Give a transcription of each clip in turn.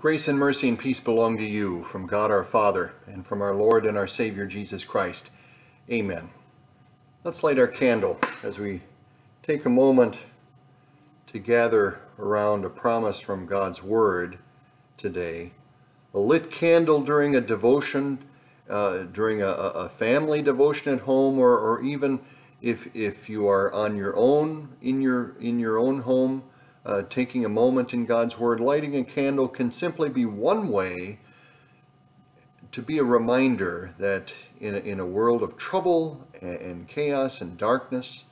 Grace and mercy and peace belong to you from God our Father and from our Lord and our Savior Jesus Christ. Amen. Let's light our candle as we take a moment to gather around a promise from God's Word today. A lit candle during a devotion, uh, during a, a, family devotion at home, or, or even if, if you are on your own, in your, in your own home, uh, taking a moment in God's Word, lighting a candle can simply be one way to be a reminder that in a, in a world of trouble and, and chaos and darkness,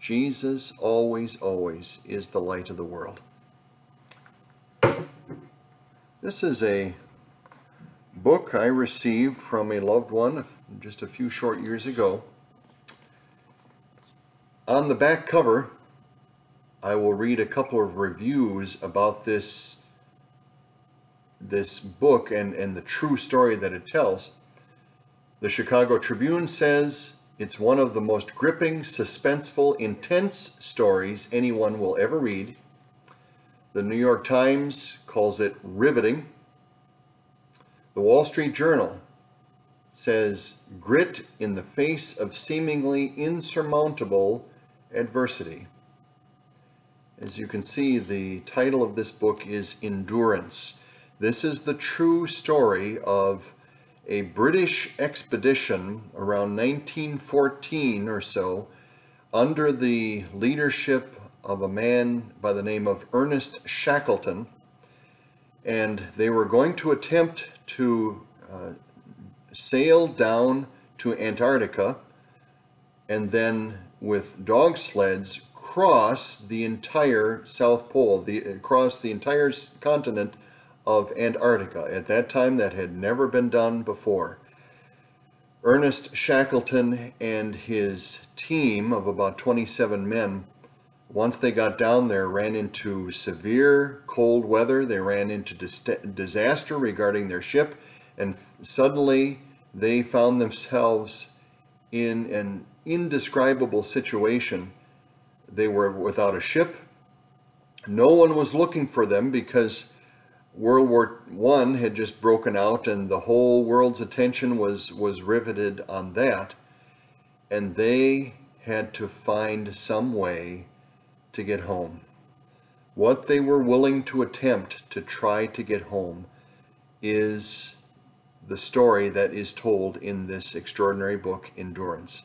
Jesus always, always is the light of the world. This is a book I received from a loved one just a few short years ago. On the back cover I will read a couple of reviews about this this book and, and the true story that it tells. The Chicago Tribune says it's one of the most gripping, suspenseful, intense stories anyone will ever read. The New York Times calls it riveting. The Wall Street Journal says grit in the face of seemingly insurmountable adversity. As you can see, the title of this book is Endurance. This is the true story of a British expedition around 1914 or so under the leadership of a man by the name of Ernest Shackleton. And they were going to attempt to uh, sail down to Antarctica and then with dog sleds across the entire South Pole, the, across the entire continent of Antarctica. At that time, that had never been done before. Ernest Shackleton and his team of about 27 men, once they got down there, ran into severe cold weather. They ran into disaster regarding their ship, and suddenly they found themselves in an indescribable situation they were without a ship. No one was looking for them because World War I had just broken out and the whole world's attention was, was riveted on that. And they had to find some way to get home. What they were willing to attempt to try to get home is the story that is told in this extraordinary book, Endurance.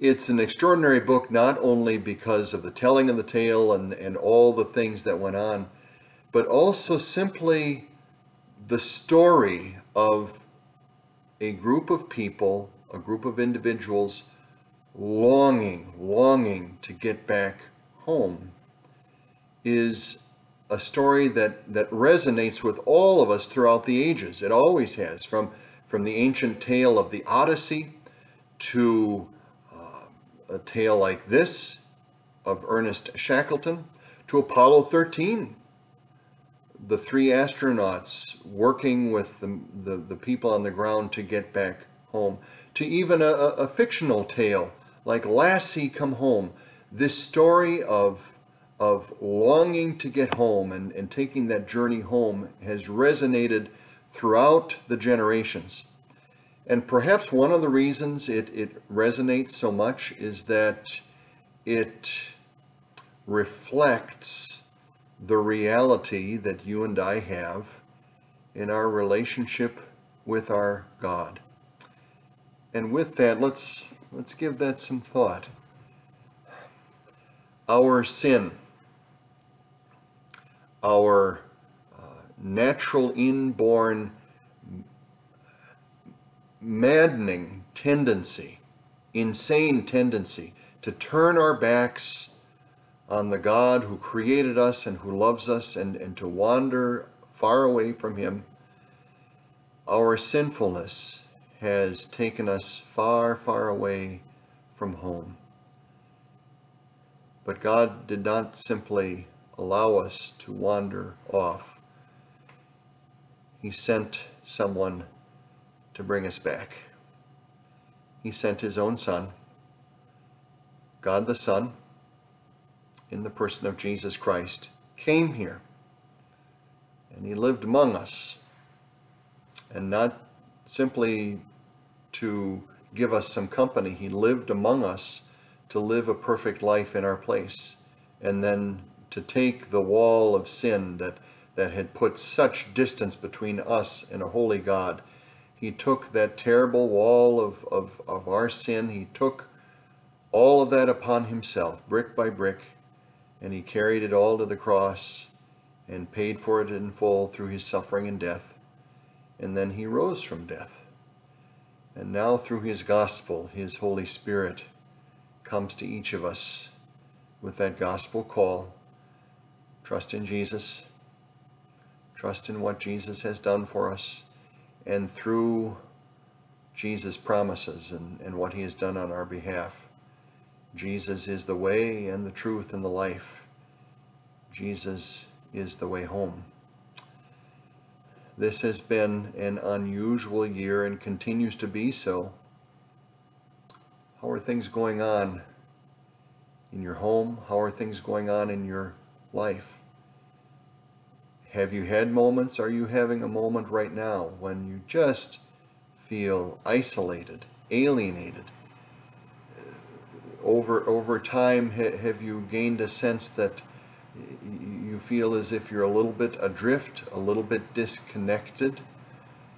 It's an extraordinary book not only because of the telling of the tale and, and all the things that went on, but also simply the story of a group of people, a group of individuals longing, longing to get back home is a story that, that resonates with all of us throughout the ages. It always has, from, from the ancient tale of the Odyssey to a tale like this of Ernest Shackleton to Apollo 13, the three astronauts working with the, the, the people on the ground to get back home, to even a, a fictional tale like Lassie Come Home. This story of, of longing to get home and, and taking that journey home has resonated throughout the generations. And perhaps one of the reasons it, it resonates so much is that it reflects the reality that you and I have in our relationship with our God. And with that, let's, let's give that some thought. Our sin, our uh, natural inborn maddening tendency, insane tendency to turn our backs on the God who created us and who loves us and, and to wander far away from him, our sinfulness has taken us far, far away from home. But God did not simply allow us to wander off. He sent someone to bring us back. He sent his own Son, God the Son, in the person of Jesus Christ, came here And he lived among us. And not simply to give us some company, he lived among us to live a perfect life in our place. And then to take the wall of sin that, that had put such distance between us and a holy God. He took that terrible wall of, of, of our sin, he took all of that upon himself, brick by brick, and he carried it all to the cross and paid for it in full through his suffering and death. And then he rose from death. And now through his gospel, his Holy Spirit comes to each of us with that gospel call. Trust in Jesus. Trust in what Jesus has done for us. And through Jesus' promises and, and what he has done on our behalf, Jesus is the way and the truth and the life. Jesus is the way home. This has been an unusual year and continues to be so. How are things going on in your home? How are things going on in your life? Have you had moments? Are you having a moment right now when you just feel isolated, alienated? Uh, over over time ha have you gained a sense that you feel as if you're a little bit adrift, a little bit disconnected,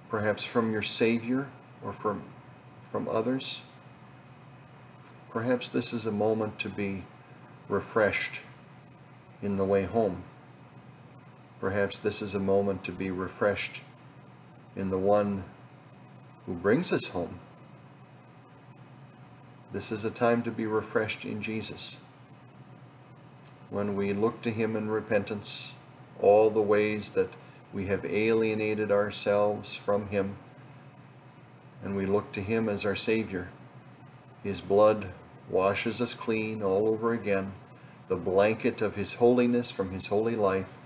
perhaps from your Savior or from from others? Perhaps this is a moment to be refreshed in the way home. Perhaps this is a moment to be refreshed in the one who brings us home. This is a time to be refreshed in Jesus. When we look to him in repentance, all the ways that we have alienated ourselves from him, and we look to him as our Savior. His blood washes us clean all over again. The blanket of his holiness from his holy life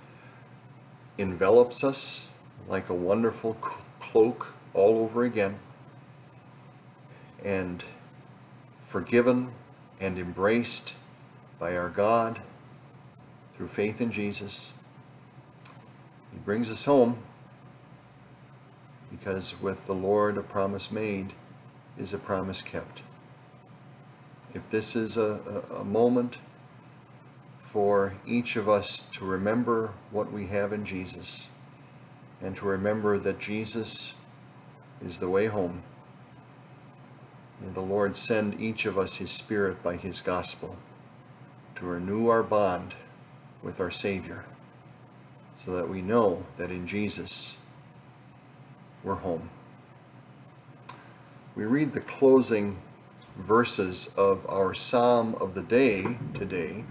envelops us like a wonderful cloak all over again. And forgiven and embraced by our God through faith in Jesus. He brings us home because with the Lord a promise made is a promise kept. If this is a, a, a moment for each of us to remember what we have in Jesus and to remember that Jesus is the way home, May the Lord send each of us his Spirit by his gospel to renew our bond with our Savior so that we know that in Jesus we're home. We read the closing verses of our Psalm of the day today.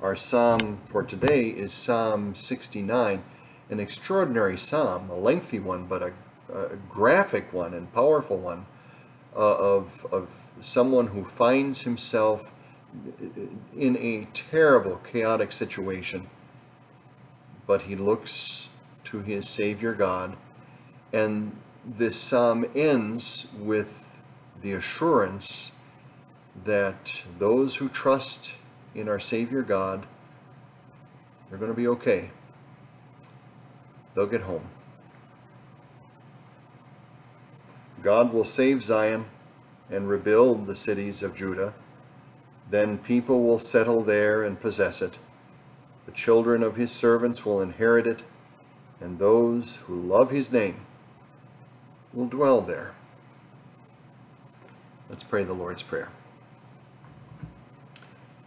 Our Psalm for today is Psalm 69, an extraordinary psalm, a lengthy one, but a, a graphic one and powerful one uh, of, of someone who finds himself in a terrible, chaotic situation, but he looks to his Savior God, and this psalm ends with the assurance that those who trust in our Savior God they're going to be okay. They'll get home. God will save Zion and rebuild the cities of Judah. Then people will settle there and possess it. The children of his servants will inherit it, and those who love his name will dwell there. Let's pray the Lord's Prayer.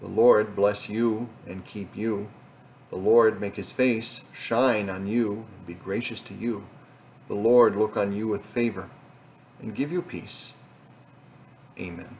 The Lord bless you and keep you. The Lord make his face shine on you and be gracious to you. The Lord look on you with favor and give you peace. Amen.